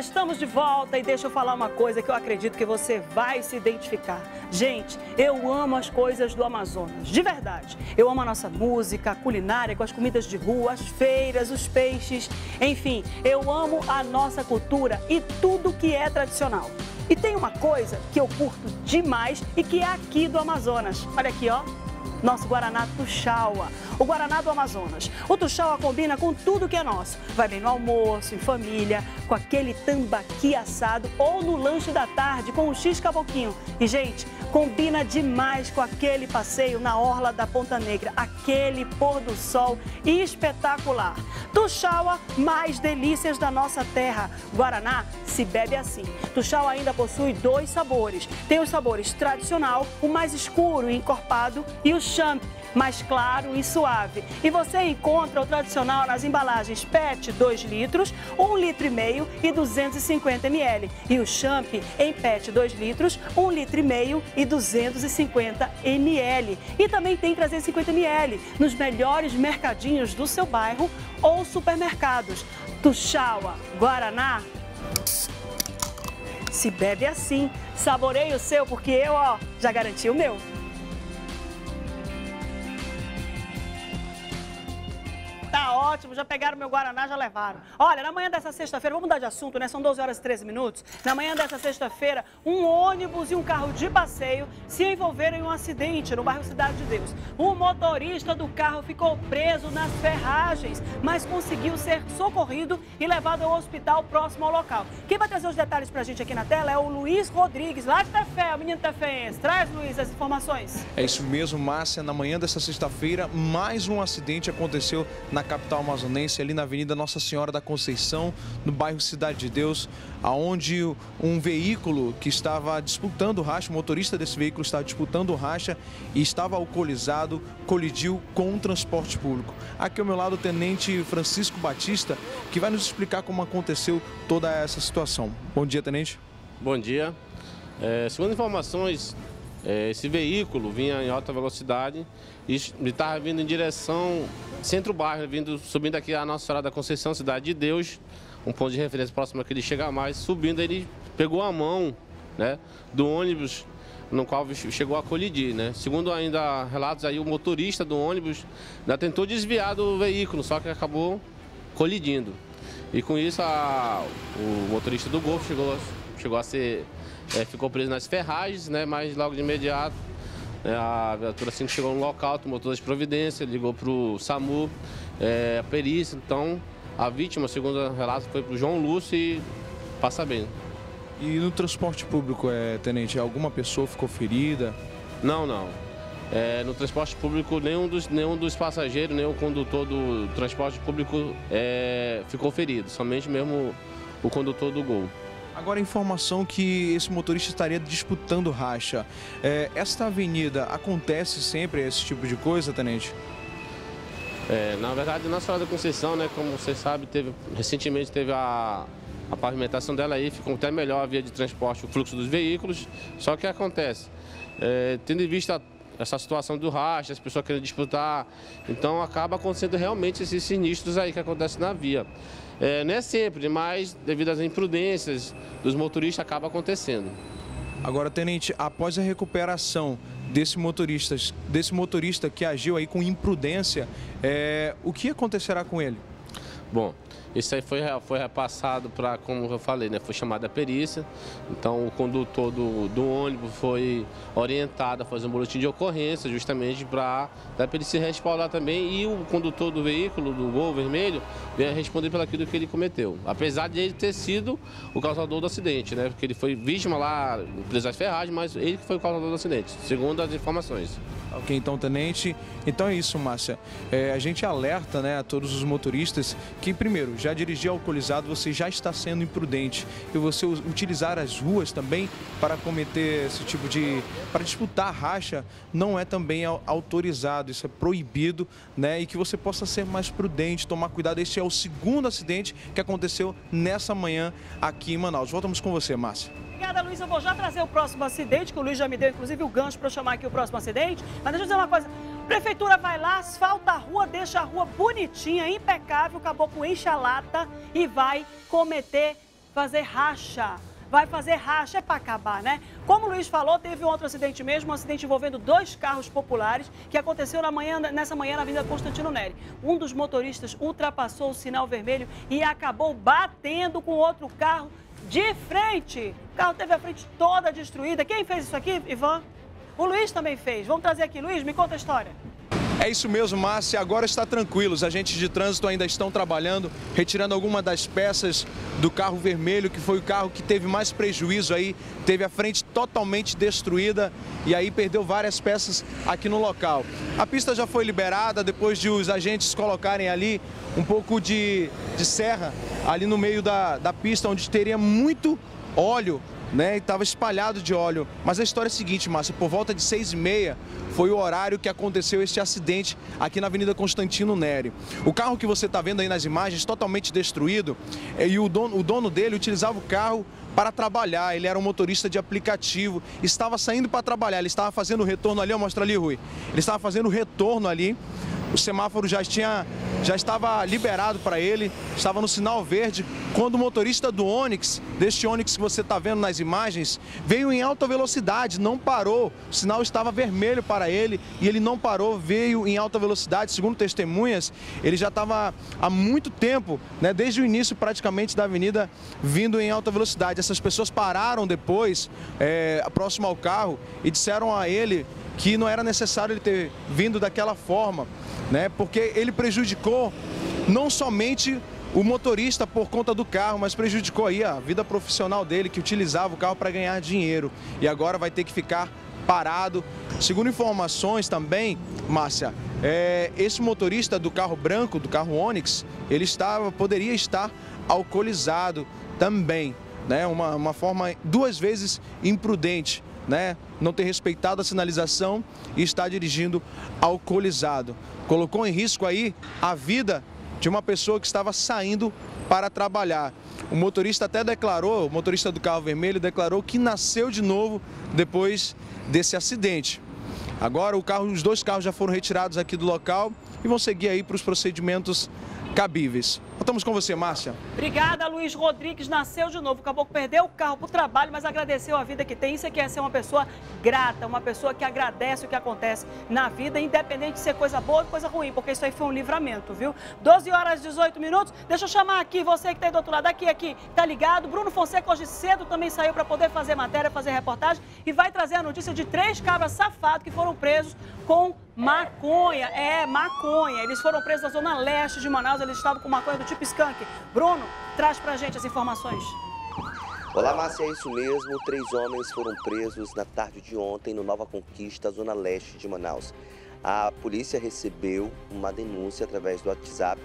estamos de volta e deixa eu falar uma coisa que eu acredito que você vai se identificar. Gente, eu amo as coisas do Amazonas, de verdade. Eu amo a nossa música, a culinária, com as comidas de rua, as feiras, os peixes, enfim, eu amo a nossa cultura e tudo que é tradicional. E tem uma coisa que eu curto demais e que é aqui do Amazonas. Olha aqui, ó nosso Guaraná Tuxaua, o Guaraná do Amazonas. O Tuxaua combina com tudo que é nosso. Vai bem no almoço, em família, com aquele tambaqui assado ou no lanche da tarde com o X caboquinho. E, gente, combina demais com aquele passeio na orla da Ponta Negra, aquele pôr do sol espetacular. Tuxaua, mais delícias da nossa terra. Guaraná se bebe assim. Tuxaua ainda possui dois sabores. Tem o sabores tradicional, o mais escuro e encorpado, e o champ, mais claro e suave. E você encontra o tradicional nas embalagens PET 2 litros, 1 litro e meio e 250 ml. E o champ em PET 2 litros, 1 litro e meio 250 ml. E também tem 350 ml nos melhores mercadinhos do seu bairro ou supermercados. Tuxaua, Guaraná, se bebe assim. Saboreie o seu, porque eu, ó, já garanti o meu. Ótimo, já pegaram meu Guaraná, já levaram. Olha, na manhã dessa sexta-feira, vamos mudar de assunto, né? São 12 horas e 13 minutos. Na manhã dessa sexta-feira, um ônibus e um carro de passeio se envolveram em um acidente no bairro Cidade de Deus. O motorista do carro ficou preso nas ferragens, mas conseguiu ser socorrido e levado ao hospital próximo ao local. Quem vai trazer os detalhes pra gente aqui na tela é o Luiz Rodrigues, lá de Tefé, o menino Teféense. Traz, Luiz, as informações. É isso mesmo, Márcia. Na manhã dessa sexta-feira, mais um acidente aconteceu na na capital amazonense, ali na Avenida Nossa Senhora da Conceição, no bairro Cidade de Deus, aonde um veículo que estava disputando racha, o motorista desse veículo estava disputando racha e estava alcoolizado, colidiu com o transporte público. Aqui ao meu lado o tenente Francisco Batista, que vai nos explicar como aconteceu toda essa situação. Bom dia, tenente. Bom dia. É, segundo informações, esse veículo vinha em alta velocidade e estava vindo em direção centro-bairro, vindo, subindo aqui a Nossa Senhora da Conceição, Cidade de Deus, um ponto de referência próximo aqui ele chega mais, subindo ele pegou a mão né, do ônibus no qual chegou a colidir, né? Segundo ainda relatos aí, o motorista do ônibus ainda tentou desviar do veículo, só que acabou colidindo. E com isso a, o motorista do Golf chegou, chegou a ser, é, ficou preso nas ferragens, né? Mas logo de imediato é, a viatura assim que chegou no local, tomou todas as providências, ligou para o SAMU, é, a perícia. Então, a vítima, segundo o relato, foi para o João Lúcio e passa bem. E no transporte público, é, tenente, alguma pessoa ficou ferida? Não, não. É, no transporte público, nenhum dos, nenhum dos passageiros, o condutor do transporte público é, ficou ferido, somente mesmo o condutor do Gol. Agora, a informação que esse motorista estaria disputando racha. É, esta avenida acontece sempre esse tipo de coisa, tenente? É, na verdade, na Senhora da Conceição, né, como você sabe, teve, recentemente teve a, a pavimentação dela aí, ficou até melhor a via de transporte, o fluxo dos veículos. Só que acontece, é, tendo em vista essa situação do racha, as pessoas querendo disputar, então acaba acontecendo realmente esses sinistros aí que acontecem na via. É, não é sempre, mas devido às imprudências dos motoristas acaba acontecendo. Agora, tenente, após a recuperação desse motorista, desse motorista que agiu aí com imprudência, é, o que acontecerá com ele? Bom, isso aí foi, foi repassado para, como eu falei, né, foi chamada a perícia. Então o condutor do, do ônibus foi orientado a fazer um boletim de ocorrência, justamente para a perícia respaldar também. E o condutor do veículo, do Gol Vermelho, veio responder pelo aquilo que ele cometeu. Apesar de ele ter sido o causador do acidente, né? Porque ele foi vítima lá, preso às ferragens, mas ele que foi o causador do acidente, segundo as informações. Ok, então, tenente. Então é isso, Márcia. É, a gente alerta né, a todos os motoristas que, primeiro, já dirigir alcoolizado, você já está sendo imprudente. E você utilizar as ruas também para cometer esse tipo de. para disputar racha, não é também autorizado, isso é proibido, né? E que você possa ser mais prudente, tomar cuidado. Este é o segundo acidente que aconteceu nessa manhã aqui em Manaus. Voltamos com você, Márcia. Obrigada, Luiz. Eu vou já trazer o próximo acidente, que o Luiz já me deu, inclusive, o gancho para chamar aqui o próximo acidente. Mas deixa eu dizer uma coisa. Prefeitura vai lá, asfalta a rua, deixa a rua bonitinha, impecável, acabou com enche a lata e vai cometer fazer racha vai fazer racha, é para acabar, né? Como o Luiz falou, teve um outro acidente mesmo, um acidente envolvendo dois carros populares que aconteceu na manhã, nessa manhã na Avenida Constantino Neri. Um dos motoristas ultrapassou o sinal vermelho e acabou batendo com outro carro de frente. O carro teve a frente toda destruída. Quem fez isso aqui, Ivan? O Luiz também fez. Vamos trazer aqui. Luiz, me conta a história. É isso mesmo, Márcia. Agora está tranquilo. Os agentes de trânsito ainda estão trabalhando, retirando alguma das peças do carro vermelho, que foi o carro que teve mais prejuízo aí, teve a frente totalmente destruída e aí perdeu várias peças aqui no local. A pista já foi liberada depois de os agentes colocarem ali um pouco de, de serra ali no meio da, da pista, onde teria muito óleo né? E estava espalhado de óleo. Mas a história é a seguinte, Márcia, por volta de seis e meia foi o horário que aconteceu este acidente aqui na Avenida Constantino Neri. O carro que você está vendo aí nas imagens, totalmente destruído, eh, e o dono, o dono dele utilizava o carro para trabalhar. Ele era um motorista de aplicativo, estava saindo para trabalhar, ele estava fazendo o retorno ali, ó, mostra ali, Rui. Ele estava fazendo o retorno ali o semáforo já, tinha, já estava liberado para ele, estava no sinal verde, quando o motorista do Onix, deste Onix que você está vendo nas imagens, veio em alta velocidade, não parou, o sinal estava vermelho para ele e ele não parou, veio em alta velocidade, segundo testemunhas, ele já estava há muito tempo, né, desde o início praticamente da avenida, vindo em alta velocidade. Essas pessoas pararam depois, é, próximo ao carro, e disseram a ele que não era necessário ele ter vindo daquela forma, né? Porque ele prejudicou não somente o motorista por conta do carro, mas prejudicou aí a vida profissional dele, que utilizava o carro para ganhar dinheiro e agora vai ter que ficar parado. Segundo informações também, Márcia, é, esse motorista do carro branco, do carro Onix, ele estava, poderia estar alcoolizado também, né? Uma, uma forma duas vezes imprudente né, não ter respeitado a sinalização e está dirigindo alcoolizado. Colocou em risco aí a vida de uma pessoa que estava saindo para trabalhar. O motorista até declarou, o motorista do carro vermelho declarou que nasceu de novo depois desse acidente. Agora o carro, os dois carros já foram retirados aqui do local e vão seguir aí para os procedimentos cabíveis. Voltamos com você, Márcia. Obrigada, Luiz Rodrigues. Nasceu de novo. Acabou que perdeu o carro para o trabalho, mas agradeceu a vida que tem. Isso é que é ser uma pessoa grata, uma pessoa que agradece o que acontece na vida, independente de ser coisa boa ou coisa ruim, porque isso aí foi um livramento, viu? 12 horas e 18 minutos. Deixa eu chamar aqui você que está aí do outro lado, aqui, aqui, tá ligado? Bruno Fonseca hoje cedo também saiu para poder fazer matéria, fazer reportagem e vai trazer a notícia de três cabras safados que foram presos com maconha. É, maconha. Eles foram presos na zona leste de Manaus, eles estavam com maconha do tipo skunk. Bruno, traz pra gente as informações. Olá, Márcia, é isso mesmo. Três homens foram presos na tarde de ontem no Nova Conquista, zona leste de Manaus. A polícia recebeu uma denúncia através do WhatsApp,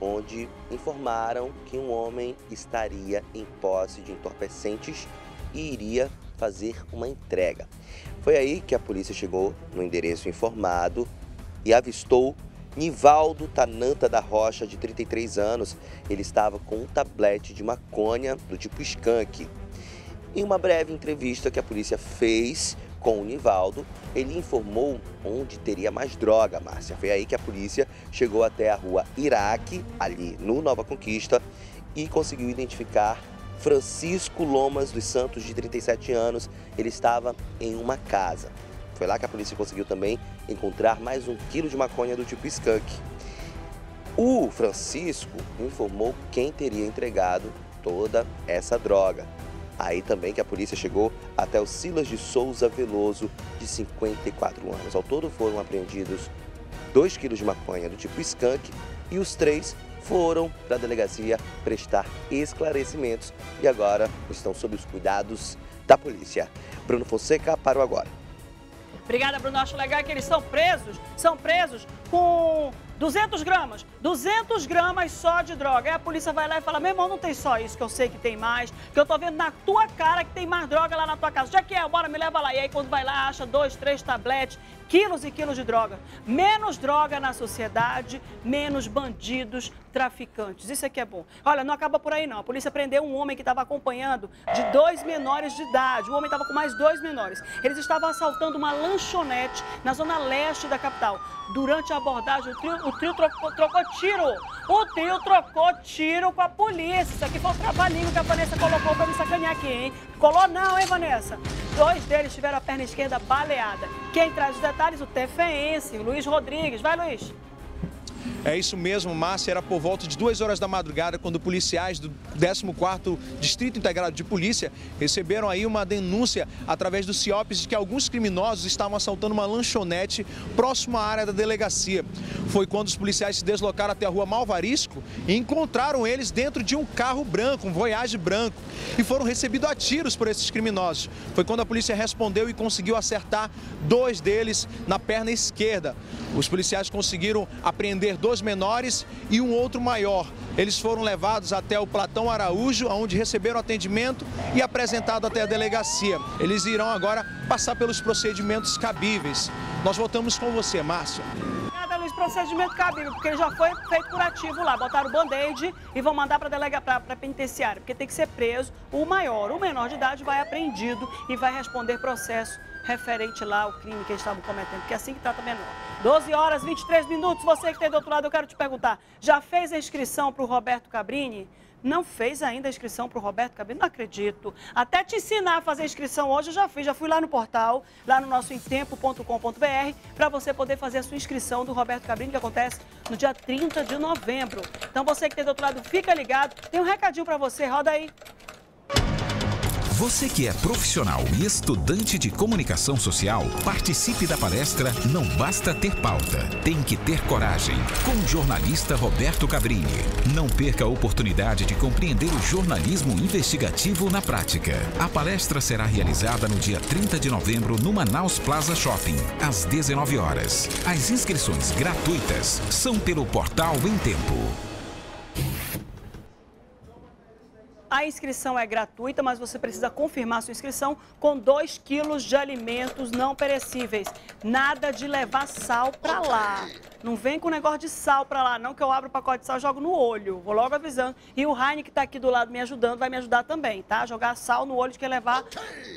onde informaram que um homem estaria em posse de entorpecentes e iria fazer uma entrega. Foi aí que a polícia chegou no endereço informado e avistou Nivaldo Tananta da Rocha, de 33 anos. Ele estava com um tablete de maconha do tipo skunk. Em uma breve entrevista que a polícia fez com o Nivaldo, ele informou onde teria mais droga, Márcia. Foi aí que a polícia chegou até a rua Iraque, ali no Nova Conquista, e conseguiu identificar Francisco Lomas dos Santos, de 37 anos. Ele estava em uma casa. Foi lá que a polícia conseguiu também encontrar mais um quilo de maconha do tipo skunk. O Francisco informou quem teria entregado toda essa droga. Aí também que a polícia chegou até o Silas de Souza Veloso, de 54 anos. Ao todo foram apreendidos 2 quilos de maconha do tipo skunk e os três foram para a delegacia prestar esclarecimentos e agora estão sob os cuidados da polícia. Bruno Fonseca para o agora. Obrigada, Bruno. Acho legal que eles são presos, são presos com 200 gramas, 200 gramas só de droga. Aí a polícia vai lá e fala, meu irmão, não tem só isso, que eu sei que tem mais, que eu tô vendo na tua cara que tem mais droga lá na tua casa. Já que é, bora, me leva lá. E aí quando vai lá, acha dois, três tabletes, quilos e quilos de droga. Menos droga na sociedade, menos bandidos, traficantes. Isso aqui é bom. Olha, não acaba por aí não. A polícia prendeu um homem que estava acompanhando de dois menores de idade. O homem estava com mais dois menores. Eles estavam assaltando uma lanchonete na zona leste da capital. Durante a abordagem, o trio, o trio trocou, trocou, tiro. O trio trocou tiro com a polícia. Isso aqui foi o trabalhinho que a Vanessa colocou para me sacanear aqui, hein? Colou não, hein, Vanessa? Dois deles tiveram a perna esquerda baleada. Quem traz os detalhes? O tefeense, o Luiz Rodrigues. Vai, Luiz. É isso mesmo, Márcia. Era por volta de duas horas da madrugada quando policiais do 14º Distrito Integrado de Polícia receberam aí uma denúncia através do CIOPS de que alguns criminosos estavam assaltando uma lanchonete próximo à área da delegacia. Foi quando os policiais se deslocaram até a rua Malvarisco e encontraram eles dentro de um carro branco, um Voyage branco, e foram recebidos a tiros por esses criminosos. Foi quando a polícia respondeu e conseguiu acertar dois deles na perna esquerda. Os policiais conseguiram apreender dois menores e um outro maior. Eles foram levados até o Platão Araújo, onde receberam atendimento e apresentado até a delegacia. Eles irão agora passar pelos procedimentos cabíveis. Nós voltamos com você, Márcio procedimento cabível, porque ele já foi feito curativo lá. Botaram o band-aid e vão mandar para delega para penitenciária, porque tem que ser preso o maior. O menor de idade vai apreendido e vai responder processo referente lá ao crime que eles estavam cometendo, porque é assim que trata menor. 12 horas 23 minutos, você que tem do outro lado, eu quero te perguntar, já fez a inscrição para o Roberto Cabrini? Não fez ainda a inscrição para o Roberto Cabrini? Não acredito. Até te ensinar a fazer a inscrição hoje, eu já fiz. Já fui lá no portal, lá no nosso intempo.com.br, para você poder fazer a sua inscrição do Roberto Cabrini, que acontece no dia 30 de novembro. Então, você que tem do outro lado, fica ligado. Tem um recadinho para você, roda aí. Você que é profissional e estudante de comunicação social, participe da palestra Não Basta Ter Pauta, Tem que Ter Coragem, com o jornalista Roberto Cabrini. Não perca a oportunidade de compreender o jornalismo investigativo na prática. A palestra será realizada no dia 30 de novembro no Manaus Plaza Shopping, às 19 horas. As inscrições gratuitas são pelo portal Em Tempo. A inscrição é gratuita, mas você precisa confirmar sua inscrição com 2 quilos de alimentos não perecíveis. Nada de levar sal para lá. Não vem com negócio de sal para lá, não, que eu abro o pacote de sal e jogo no olho. Vou logo avisando. E o Heine, que está aqui do lado me ajudando, vai me ajudar também, tá? Jogar sal no olho de quem levar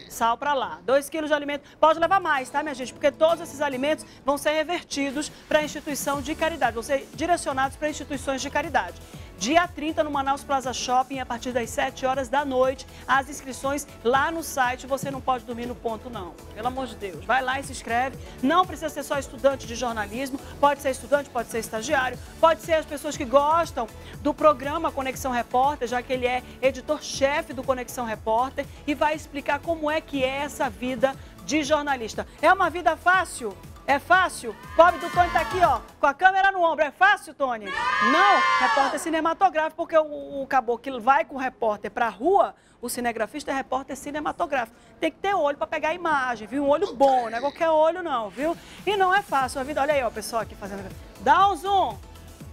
sal para lá. 2 quilos de alimento. Pode levar mais, tá, minha gente? Porque todos esses alimentos vão ser revertidos para instituição de caridade, vão ser direcionados para instituições de caridade. Dia 30 no Manaus Plaza Shopping, a partir das 7 horas da noite. As inscrições lá no site. Você não pode dormir no ponto, não. Pelo amor de Deus. Vai lá e se inscreve. Não precisa ser só estudante de jornalismo. Pode ser estudante, pode ser estagiário. Pode ser as pessoas que gostam do programa Conexão Repórter, já que ele é editor-chefe do Conexão Repórter e vai explicar como é que é essa vida de jornalista. É uma vida fácil? É fácil? Pobre do Tony tá aqui, ó, com a câmera no ombro. É fácil, Tony? Não. Repórter cinematográfico, porque o, o caboclo vai com o repórter pra rua, o cinegrafista é repórter cinematográfico. Tem que ter olho para pegar a imagem, viu? Um olho bom, não é qualquer olho não, viu? E não é fácil a vida. Olha aí, ó, o pessoal aqui fazendo. Dá um zoom,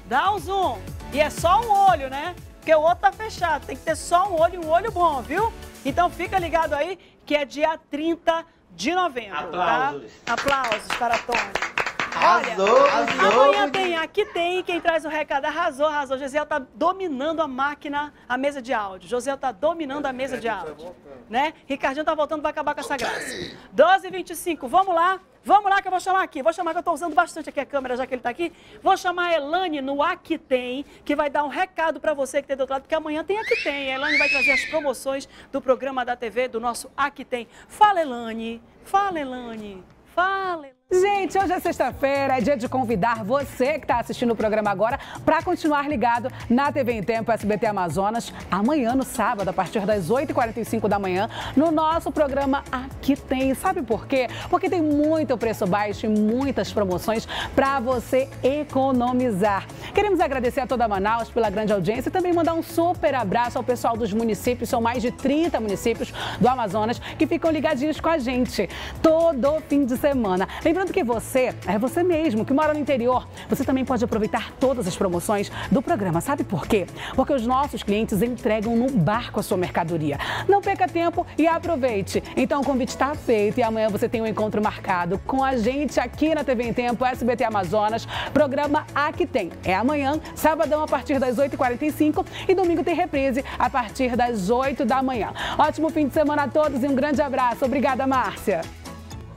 dá um zoom. E é só um olho, né? Porque o outro tá fechado. Tem que ter só um olho e um olho bom, viu? Então fica ligado aí que é dia 30 de novembro. Aplausos. Tá? Aplausos para Tony. Olha, arrasou, amanhã tem, aqui tem, quem traz o recado arrasou, arrasou. José está dominando a máquina, a mesa de áudio. José está dominando a mesa de áudio. Né? Ricardinho está voltando, vai acabar com essa graça. 12 h 25 vamos lá. Vamos lá que eu vou chamar aqui. Vou chamar que eu estou usando bastante aqui a câmera, já que ele está aqui. Vou chamar a Elane no Aqui Tem, que vai dar um recado para você que tem do outro lado, porque amanhã tem Aqui Tem. A Elane vai trazer as promoções do programa da TV, do nosso Aqui Tem. Fala, Elane. Fala, Elane. Fala, Elane. Gente, hoje é sexta-feira, é dia de convidar você que está assistindo o programa agora para continuar ligado na TV em Tempo SBT Amazonas, amanhã no sábado, a partir das 8h45 da manhã, no nosso programa Aqui Tem. Sabe por quê? Porque tem muito preço baixo e muitas promoções para você economizar. Queremos agradecer a toda Manaus pela grande audiência e também mandar um super abraço ao pessoal dos municípios, são mais de 30 municípios do Amazonas que ficam ligadinhos com a gente todo fim de semana. Lembrando Lembrando que você é você mesmo, que mora no interior. Você também pode aproveitar todas as promoções do programa. Sabe por quê? Porque os nossos clientes entregam no barco a sua mercadoria. Não perca tempo e aproveite. Então o convite está feito e amanhã você tem um encontro marcado com a gente aqui na TV em Tempo, SBT Amazonas. Programa Aqui Tem. É amanhã, sabadão a partir das 8h45 e domingo tem reprise a partir das 8 da manhã. Ótimo fim de semana a todos e um grande abraço. Obrigada, Márcia.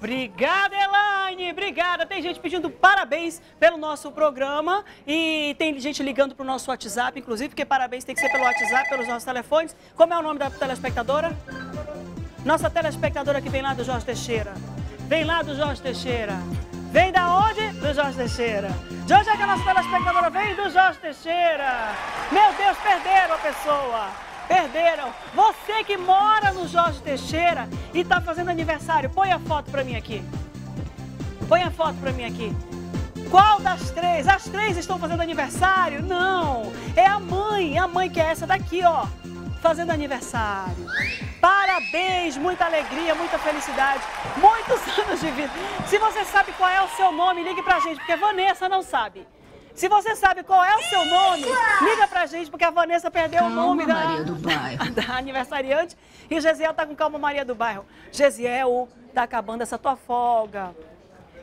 Obrigada, Elaine. Obrigada. Tem gente pedindo parabéns pelo nosso programa e tem gente ligando para o nosso WhatsApp, inclusive, porque parabéns tem que ser pelo WhatsApp, pelos nossos telefones. Como é o nome da telespectadora? Nossa telespectadora que vem lá do Jorge Teixeira. Vem lá do Jorge Teixeira. Vem da onde? Do Jorge Teixeira. De onde é que a nossa telespectadora vem? Do Jorge Teixeira. Meu Deus, perderam a pessoa. Perderam. Você que mora no Jorge Teixeira e está fazendo aniversário, põe a foto para mim aqui. Põe a foto para mim aqui. Qual das três? As três estão fazendo aniversário? Não. É a mãe, a mãe que é essa daqui, ó, fazendo aniversário. Parabéns, muita alegria, muita felicidade, muitos anos de vida. Se você sabe qual é o seu nome, ligue pra gente, porque Vanessa não sabe. Se você sabe qual é o seu nome, liga pra gente, porque a Vanessa perdeu calma, o nome da, Maria do bairro. da aniversariante e Gesiel tá com calma Maria do bairro. Gesiel, tá acabando essa tua folga.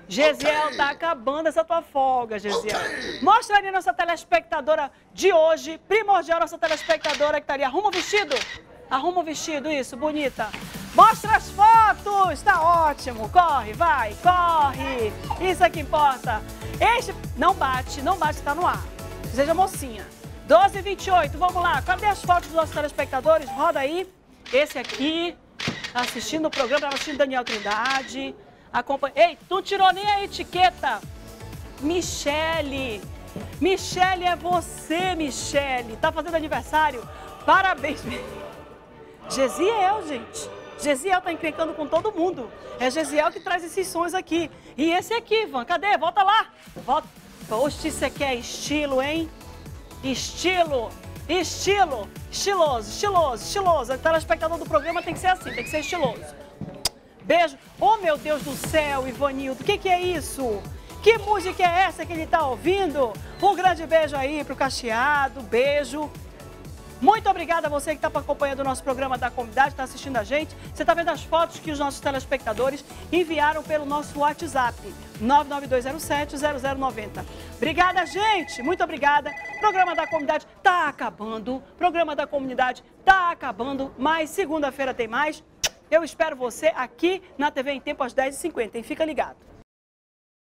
Gesiel, tá acabando essa tua folga, Gesiel. Mostra ali a nossa telespectadora de hoje, primordial nossa telespectadora que tá ali. Arruma o vestido. Arruma o vestido, isso, bonita. Mostra as fotos, tá ótimo. Corre, vai, corre. Isso é que importa. Este não bate, não bate, está no ar. Seja mocinha. 12 e 28, vamos lá. Cadê as fotos dos nossos telespectadores? Roda aí. Esse aqui, tá assistindo o programa, tá assistindo Daniel Trindade. Acompanha... Ei, tu tirou nem a etiqueta. Michele. Michele é você, Michele. Tá fazendo aniversário? Parabéns. Gesiel, gente. Gesiel tá encrencando com todo mundo. É Gesiel que traz esses sons aqui. E esse aqui, Van, cadê? Volta lá. Volta. Oxe, isso aqui é estilo, hein? Estilo. Estilo. Estiloso, estiloso, estiloso. O telespectador do programa tem que ser assim, tem que ser estiloso. Beijo. Oh, meu Deus do céu, Ivanildo, o que, que é isso? Que música é essa que ele está ouvindo? Um grande beijo aí pro Cacheado, beijo. Muito obrigada a você que está acompanhando o nosso programa da comunidade, está assistindo a gente. Você está vendo as fotos que os nossos telespectadores enviaram pelo nosso WhatsApp, 99207-0090. Obrigada, gente! Muito obrigada. Programa da comunidade está acabando. Programa da comunidade está acabando, mas segunda-feira tem mais. Eu espero você aqui na TV em Tempo às 10h50, hein? Fica ligado.